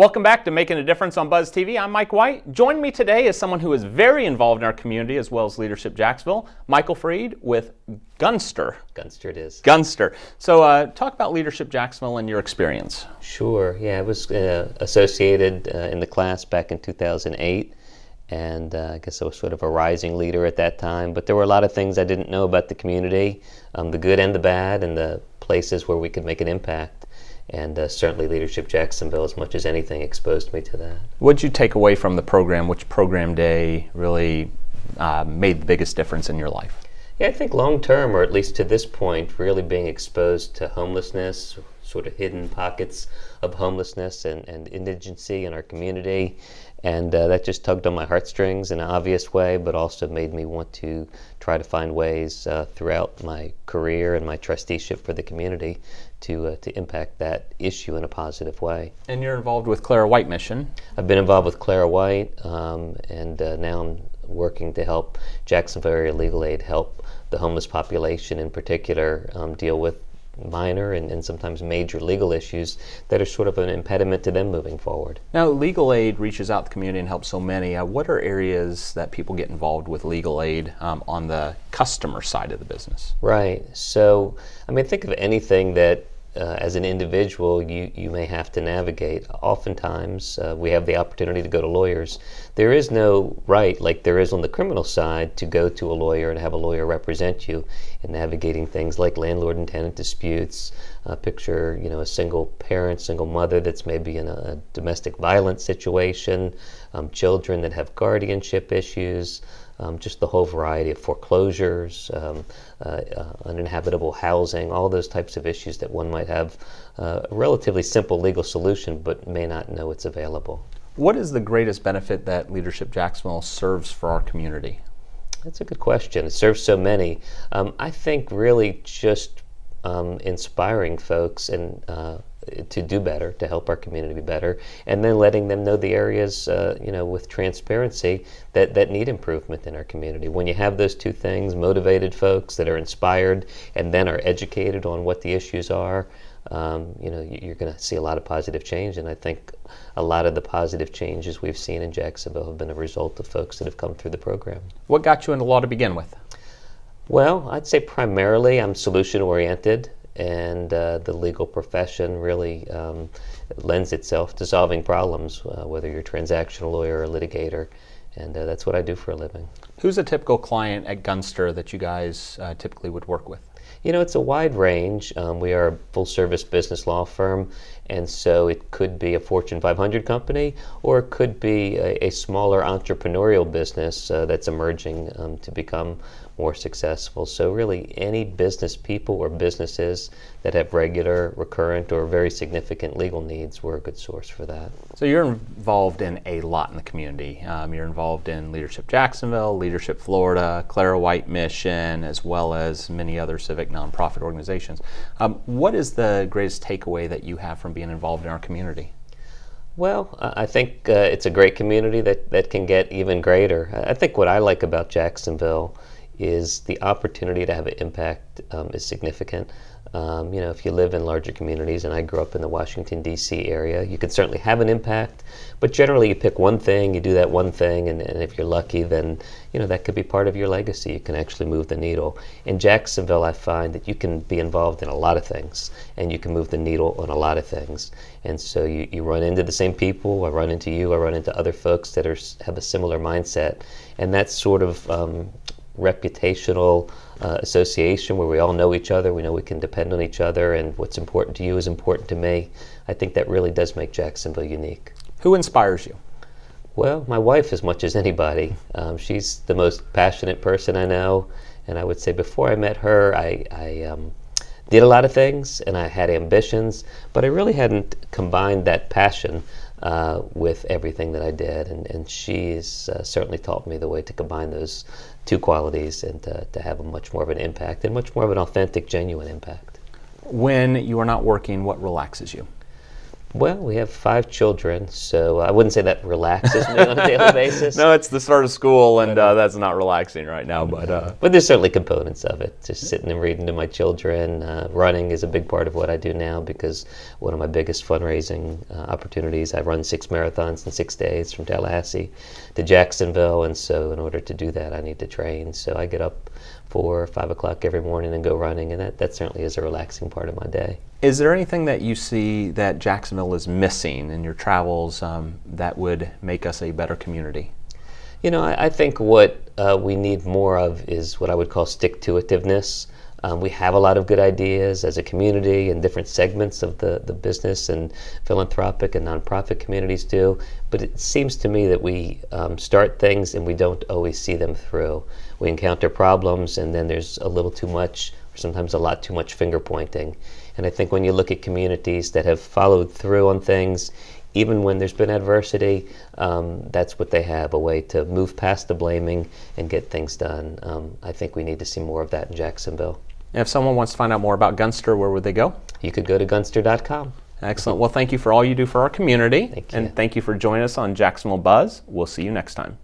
Welcome back to Making a Difference on Buzz TV. I'm Mike White. Join me today is someone who is very involved in our community as well as Leadership Jacksonville, Michael Freed with Gunster. Gunster it is. Gunster. So, uh, talk about Leadership Jacksonville and your experience. Sure. Yeah, I was uh, associated uh, in the class back in 2008, and uh, I guess I was sort of a rising leader at that time. But there were a lot of things I didn't know about the community, um, the good and the bad, and the places where we could make an impact and uh, certainly Leadership Jacksonville, as much as anything, exposed me to that. What did you take away from the program? Which program day really uh, made the biggest difference in your life? Yeah, I think long term, or at least to this point, really being exposed to homelessness, sort of hidden pockets of homelessness and, and indigency in our community. And uh, that just tugged on my heartstrings in an obvious way, but also made me want to try to find ways uh, throughout my career and my trusteeship for the community to, uh, to impact that issue in a positive way. And you're involved with Clara White Mission? I've been involved with Clara White, um, and uh, now I'm working to help Jacksonville Area Legal Aid help the homeless population in particular um, deal with minor and, and sometimes major legal issues that are sort of an impediment to them moving forward. Now, legal aid reaches out to the community and helps so many. Uh, what are areas that people get involved with legal aid um, on the customer side of the business? Right. So, I mean, think of anything that uh, as an individual you, you may have to navigate. Oftentimes, uh, we have the opportunity to go to lawyers. There is no right, like there is on the criminal side, to go to a lawyer and have a lawyer represent you in navigating things like landlord and tenant disputes. Uh, picture, you know, a single parent, single mother that's maybe in a domestic violence situation, um, children that have guardianship issues um, just the whole variety of foreclosures, um, uh, uh, uninhabitable housing, all those types of issues that one might have uh, a relatively simple legal solution but may not know it's available. What is the greatest benefit that Leadership Jacksonville serves for our community? That's a good question. It serves so many. Um, I think really just um, inspiring folks and uh, to do better, to help our community be better, and then letting them know the areas, uh, you know, with transparency that, that need improvement in our community. When you have those two things, motivated folks that are inspired and then are educated on what the issues are, um, you know, you're going to see a lot of positive change. And I think a lot of the positive changes we've seen in Jacksonville have been a result of folks that have come through the program. What got you into law to begin with? Well, I'd say primarily I'm solution oriented and uh, the legal profession really um, lends itself to solving problems, uh, whether you're a transactional lawyer or a litigator, and uh, that's what I do for a living. Who's a typical client at Gunster that you guys uh, typically would work with? You know, it's a wide range. Um, we are a full service business law firm, and so it could be a Fortune 500 company or it could be a, a smaller entrepreneurial business uh, that's emerging um, to become more successful. So, really, any business people or businesses that have regular, recurrent, or very significant legal needs, we're a good source for that. So, you're involved in a lot in the community. Um, you're involved in Leadership Jacksonville, Leadership Florida, Clara White Mission, as well as many other civic nonprofit organizations. Um, what is the greatest takeaway that you have from being involved in our community? Well, I think uh, it's a great community that, that can get even greater. I think what I like about Jacksonville is the opportunity to have an impact um, is significant. Um, you know, if you live in larger communities, and I grew up in the Washington, D.C. area, you can certainly have an impact, but generally you pick one thing, you do that one thing, and, and, if you're lucky, then, you know, that could be part of your legacy. You can actually move the needle. In Jacksonville, I find that you can be involved in a lot of things, and you can move the needle on a lot of things. And so you, you run into the same people, I run into you, I run into other folks that are, have a similar mindset, and that's sort of um, reputational uh, association where we all know each other, we know we can depend on each other, and what's important to you is important to me. I think that really does make Jacksonville unique. Who inspires you? Well, my wife, as much as anybody. Um, she's the most passionate person I know, and I would say before I met her, I, I um, did a lot of things and I had ambitions, but I really hadn't combined that passion uh, with everything that I did. And, and she's uh, certainly taught me the way to combine those two qualities and to, to have a much more of an impact and much more of an authentic, genuine impact. When you are not working, what relaxes you? Well, we have five children, so I wouldn't say that relaxes me on a daily basis. No, it's the start of school, and uh, that's not relaxing right now. But uh, But there's certainly components of it. Just sitting and reading to my children. Uh, running is a big part of what I do now because one of my biggest fundraising uh, opportunities. I run six marathons in six days from Tallahassee to Jacksonville, and so in order to do that, I need to train. So I get up four or five o'clock every morning and go running, and that, that certainly is a relaxing part of my day. is there anything that you see that Jacksonville is missing in your travels um, that would make us a better community? You know, I, I think what uh, we need more of is what I would call stick to itiveness. Um, we have a lot of good ideas as a community and different segments of the, the business and philanthropic and nonprofit communities do. But it seems to me that we um, start things and we don't always see them through. We encounter problems and then there's a little too much, or sometimes a lot too much finger pointing. And I think when you look at communities that have followed through on things, even when there's been adversity, um, that's what they have a way to move past the blaming and get things done. Um, I think we need to see more of that in Jacksonville. If someone wants to find out more about Gunster, where would they go? You could go to gunster.com. Excellent. Well, thank you for all you do for our community. Thank you. And thank you for joining us on Jacksonville Buzz. We'll see you next time.